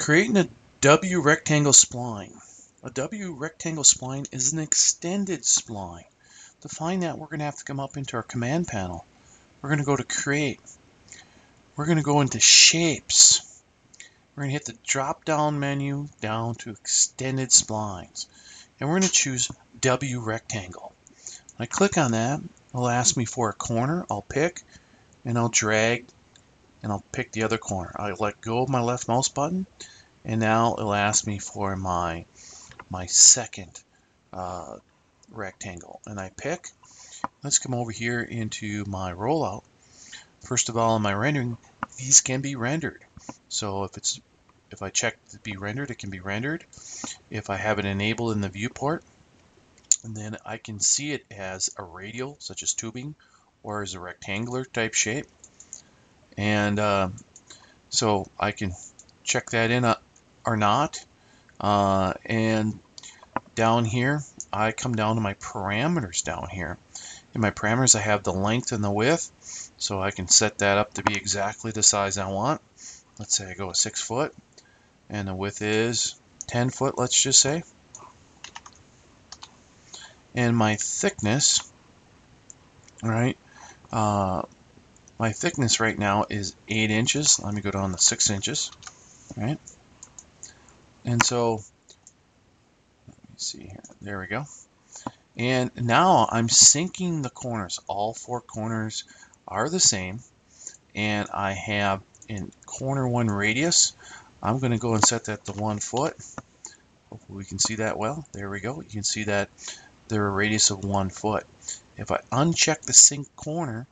Creating a W rectangle spline. A W rectangle spline is an extended spline. To find that, we're going to have to come up into our command panel. We're going to go to Create. We're going to go into Shapes. We're going to hit the drop down menu down to Extended Splines. And we're going to choose W rectangle. When I click on that, it'll ask me for a corner. I'll pick and I'll drag and I'll pick the other corner. I let go of my left mouse button and now it'll ask me for my my second uh, rectangle and I pick. Let's come over here into my rollout. First of all, in my rendering, these can be rendered. So if it's if I check to be rendered, it can be rendered. If I have it enabled in the viewport, and then I can see it as a radial, such as tubing, or as a rectangular type shape. And uh, so I can check that in uh, or not. Uh, and down here, I come down to my parameters down here. In my parameters, I have the length and the width, so I can set that up to be exactly the size I want. Let's say I go a six foot, and the width is 10 foot, let's just say. And my thickness, right, uh, my thickness right now is 8 inches. Let me go down to 6 inches. Right. And so, let me see here. There we go. And now I'm syncing the corners. All four corners are the same. And I have in corner one radius, I'm going to go and set that to one foot. Hopefully we can see that well. There we go. You can see that they're a radius of one foot. If I uncheck the sync corner,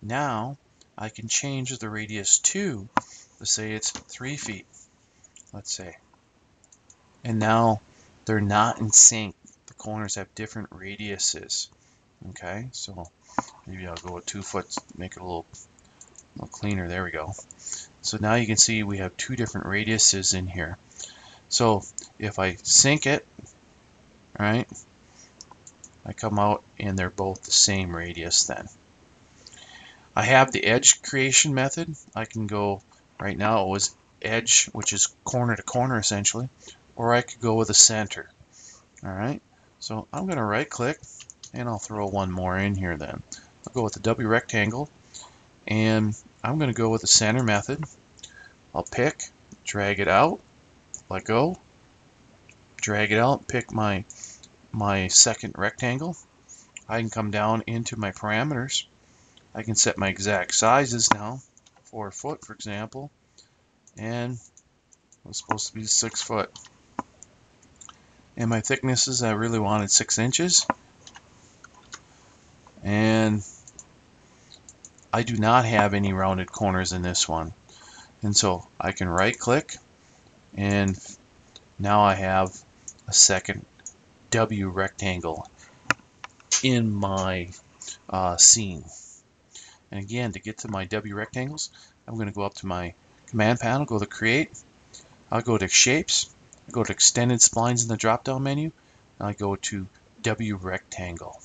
now I can change the radius to, let's say it's three feet, let's say. And now they're not in sync. The corners have different radiuses. Okay, so maybe I'll go with two foot, make it a little, a little cleaner. There we go. So now you can see we have two different radiuses in here. So if I sync it, right, I come out and they're both the same radius then. I have the edge creation method. I can go, right now it was edge, which is corner to corner essentially, or I could go with a center. All right, so I'm going to right click and I'll throw one more in here then. I'll go with the W rectangle and I'm going to go with the center method. I'll pick, drag it out, let go, drag it out, pick my my second rectangle. I can come down into my parameters I can set my exact sizes now. Four foot, for example. And it's supposed to be six foot. And my thicknesses, I really wanted six inches. And I do not have any rounded corners in this one. And so I can right click and now I have a second W rectangle in my uh, scene. And again, to get to my W rectangles, I'm going to go up to my command panel, go to create. I'll go to shapes, go to extended splines in the drop down menu, and I go to W rectangle.